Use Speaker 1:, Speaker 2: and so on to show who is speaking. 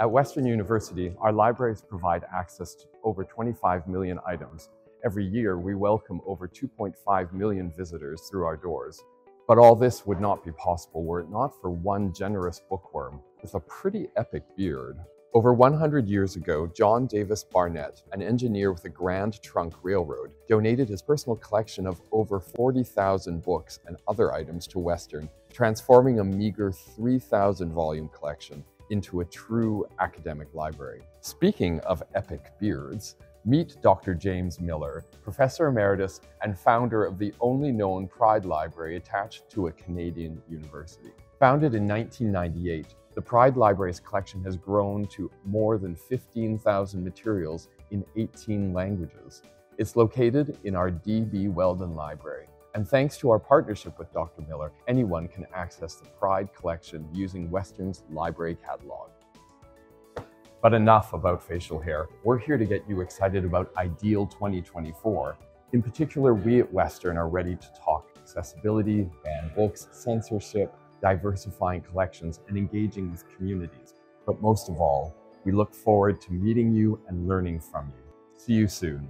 Speaker 1: At Western University, our libraries provide access to over 25 million items. Every year, we welcome over 2.5 million visitors through our doors. But all this would not be possible were it not for one generous bookworm with a pretty epic beard. Over 100 years ago, John Davis Barnett, an engineer with the Grand Trunk Railroad, donated his personal collection of over 40,000 books and other items to Western, transforming a meager 3,000 volume collection into a true academic library. Speaking of epic beards, meet Dr. James Miller, Professor Emeritus and founder of the only known Pride Library attached to a Canadian university. Founded in 1998, the Pride Library's collection has grown to more than 15,000 materials in 18 languages. It's located in our D.B. Weldon Library. And thanks to our partnership with Dr. Miller, anyone can access the Pride collection using Western's library catalog. But enough about facial hair. We're here to get you excited about IDEAL 2024. In particular, we at Western are ready to talk accessibility, ban books, censorship, diversifying collections, and engaging with communities. But most of all, we look forward to meeting you and learning from you. See you soon.